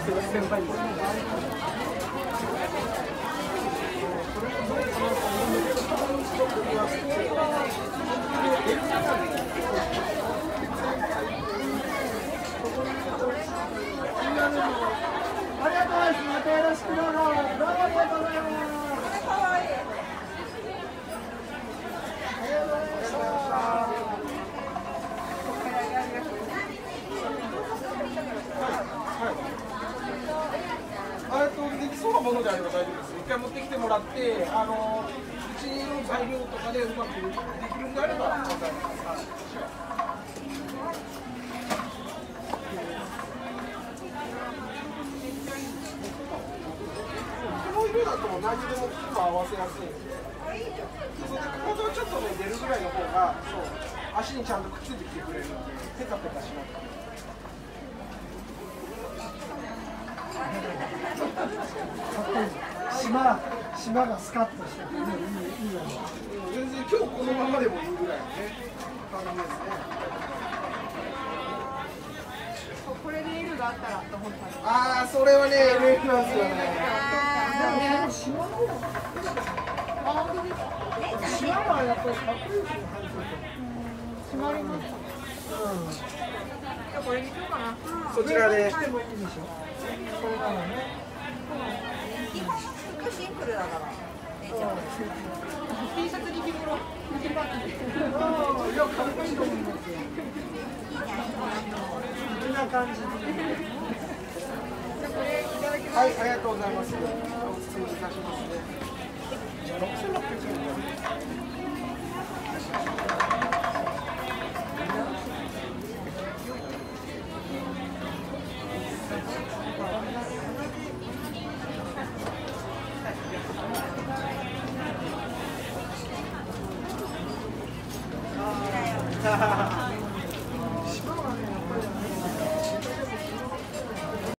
ありがとうございます。またよろしくどうぞ。どうもありがとうございます。のものであれば大丈夫です。一回持ってきてもらってあのうちの材料とかでうまくできるんであればまた。この色だと何でも服も合わせやすいんですよ。そうでここちょっとね出るぐらいの方がそう足にちゃんとくっついてきてくれるんでペタペタしなくて。島島がスカッとしてて、ね、いいいいよね。全然今日このままでもいいぐらいね感じですね。これで L があったらと思ったああそれはね LF なんですよねでも。島の方が島はやっぱりかっこいいですね、入ってて。閉まりますこれにしようかなそちらで。でもいいでしょ。これならね。ルだから。はい、ありが。とうございます。だよ。